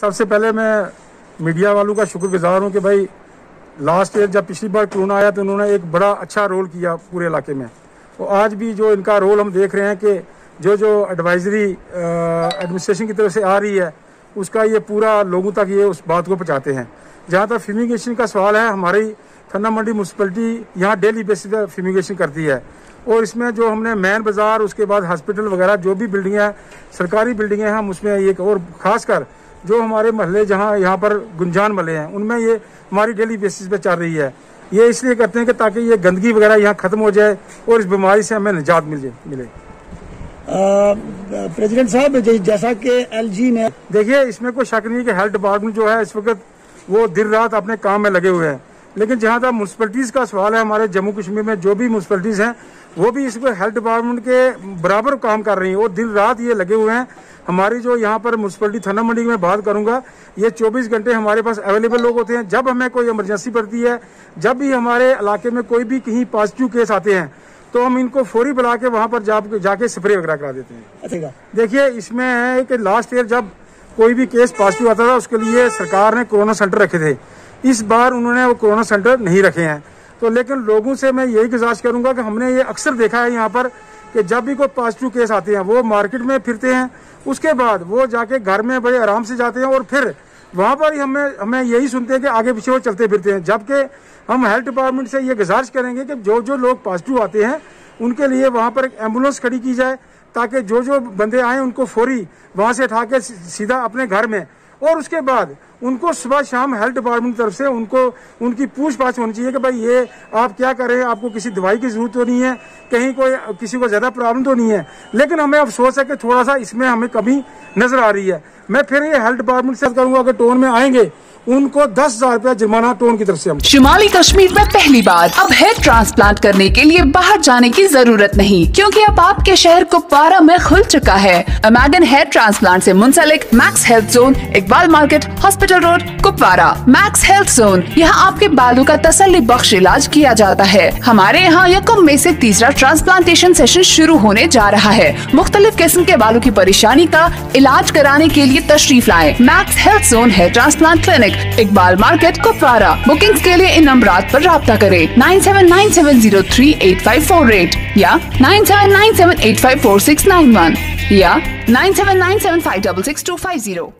सबसे पहले मैं मीडिया वालों का शुक्रगुजार हूँ कि भाई लास्ट ईयर जब पिछली बार कोरोना आया तो उन्होंने एक बड़ा अच्छा रोल किया पूरे इलाके में। तो आज भी जो इनका रोल हम देख रहे हैं कि जो जो एडवाइजरी एडमिनिस्ट्रेशन की तरफ़ से आ रही है, उसका ये पूरा लोगों तक ये उस बात को पहुँचाते हैं। जहाँ तक फ्यूमिगेशन का सवाल है, हमारी खन्ना मंडी म्यूनसिपलिटी यहाँ डेली बेसिस पर फ्यूमिगेशन करती है। और इसमें जो हमने मैन बाज़ार उसके बाद हॉस्पिटल वगैरह, जो भी बिल्डिंग है, सरकारी बिल्डिंगें हैं, हम उसमें एक और खासकर जो हमारे महल्ले जहाँ यहाँ पर गुंजान मले हैं उनमें ये हमारी डेली बेसिस पे चल रही है। ये इसलिए करते हैं कि ताकि ये गंदगी वगैरह यहाँ खत्म हो जाए और इस बीमारी से हमें निजात मिल जाए मिले। प्रेसिडेंट साहब जैसा कि एलजी ने देखिए इसमें कोई शक नहीं कि हेल्थ डिपार्टमेंट जो है इस वक्त वो दिन रात अपने काम में लगे हुए हैं। लेकिन जहाँ तक म्यूनसिपलिटीज़ का सवाल है हमारे जम्मू कश्मीर में जो भी म्यूनसिपलिटीज़ हैं वो भी इसको हेल्थ डिपार्टमेंट के बराबर काम कर रही हैं और दिन रात ये लगे हुए हैं। हमारी जो यहाँ पर म्यूनसिपलिटी थाना मंडी में बात करूँगा ये 24 घंटे हमारे पास अवेलेबल लोग होते हैं। जब हमें कोई इमरजेंसी पड़ती है जब भी हमारे इलाके में कोई भी कहीं पॉजिटिव केस आते हैं तो हम इनको फौरी बुला के वहाँ पर जा, जाके स्प्रे वगैरह करा देते हैं। अच्छा देखिए इसमें है कि लास्ट ईयर जब कोई भी केस पॉजिटिव आता था उसके लिए सरकार ने कोरोना सेंटर रखे थे। इस बार उन्होंने वो कोरोना सेंटर नहीं रखे हैं। तो लेकिन लोगों से मैं यही गुजारिश करूँगा कि हमने ये अक्सर देखा है यहाँ पर कि जब भी कोई पॉजिटिव केस आते हैं, वो मार्केट में फिरते हैं, उसके बाद वो जाके घर में बड़े आराम से जाते हैं और फिर वहाँ पर ही हमें हमें यही सुनते हैं कि आगे पीछे वो चलते फिरते हैं। जबकि हम हेल्थ डिपार्टमेंट से ये गुजारिश करेंगे कि जो जो लोग पॉजिटिव आते हैं, उनके लिए वहाँ पर एक एंबुलेंस खड़ी की जाए, ताकि जो जो बंदे आए, उनको फौरी वहाँ से उठा के सीधा अपने घर में। और उसके बाद उनको सुबह शाम हेल्थ डिपार्टमेंट की तरफ़ से उनको, उनकी पूछ पाछ होनी चाहिए कि भाई ये आप क्या कर रहे हैं? आपको किसी दवाई की ज़रूरत तो नहीं है? कहीं कोई, किसी को ज़्यादा प्रॉब्लम तो नहीं है? लेकिन हमें अफसोस है कि थोड़ा सा इसमें हमें कमी नज़र आ रही है। मैं फिर ये हेल्थ डिपार्टमेंट से करूँगा अगर टोन में आएँगे, उनको दस हज़ार रूपया जुर्माना टोन की तरफ़ से हम शुमाली कश्मीर में पहली बार अब हेयर ट्रांसप्लांट करने के लिए बाहर जाने की ज़रूरत नहीं, क्योंकि अब आपके शहर कुपवारा में खुल चुका है। अमेगन हेयर ट्रांसप्लांट से मुंसलिक Max Health Zone Iqbal market hospital road Kupwara Max Health Zone यहाँ आपके बालों का तसली बख्श इलाज किया जाता है। हमारे यहाँ यकम में से तीसरा ट्रांसप्लांटेशन सेशन शुरू होने जा रहा है। मुख्तलिफ़ किस्म के बालों की परेशानी का इलाज कराने के लिए तशरीफ़ लाए। मैक्स हेल्थ जोन है transplant clinic Iqbal market Kupwara booking के लिए इन नंबर आरोप रब्ता करें। Nine seven nine seven zero three eight five four eight या nine seven nine seven eight five four six nine one या nine seven nine seven five double six two five zero